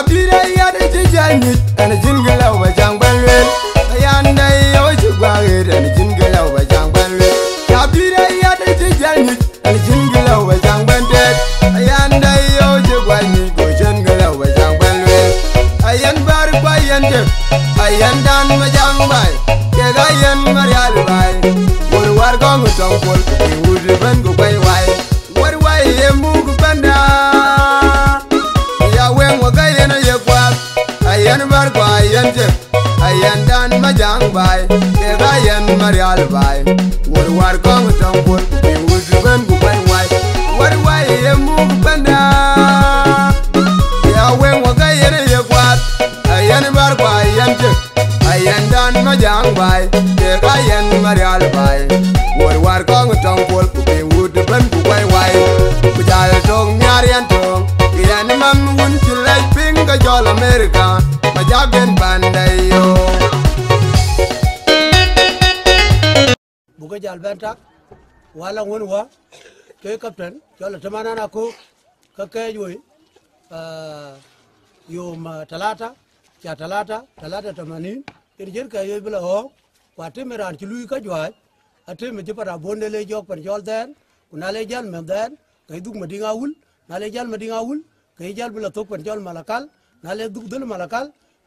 abira ya da tijani an jingala wa jangbalwe ayan dai yau ci gware da jingala wa jangbalwe abira ya da tijani an jingala wa jangbante ayan dai yau ci gwani go jingala wa jangbalwe ayan bar kwayan te ayan dan ma ayan bar ko ayan je ayan dan ma jang bay ke ga yan maryal bay wor war go ngutong pol ke wudu ban go bay way war way ye mugu banda ya wen wa ga yana ye kwat ayan bar ko ayan je ayan dan ma jang bay ke ga yan maryal bay wor war ko ngutong pol ke wudu ban go bay way ku jal tong nyar yan tong yan man wun ci lay pinga jol america ma jagen banday yo buga jal benta wala ngun wa ke captain jola tamana na ko ka ke yom talata cha talata talata tamanin irjir ka yoy bla ho kwa timiran ci lui ka jwa atime ci para bonde le jok pan jol den kuna le jal men den kay dug madinga wul na le jal madinga wul kay jal bla tok pan jol malakal na le dul malakal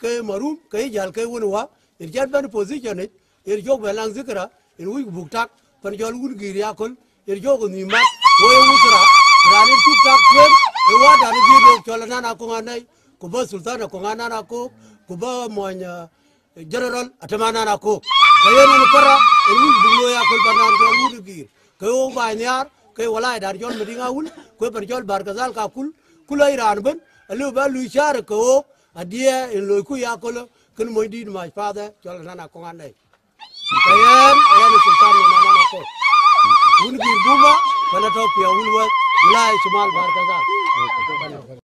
ke marum ke jal ke wonwa ir jal ban position it ir jog belang zikra ir wi buktak pan jol wun ya akol ir jog ni mat wo ye wusra rani tuk tak kwen e wada ni do jol na na ko nganai ko ba sultan ko ngana ko ko ba monya general atamana na ko. Kayen ni para ir wi bulo ya kol banan jol wun gir ke o ba nyar ke wala dar jol medinga wul ko par jol bar kazal ka kul kulai ran ban alu ba lu shar ko adia in loi ku ya kolo kun moi di my father chol nana ko ngan nei kayen ala ni sultan na nana ko un bi buma kana to pia un wa ulai chumal bar kaza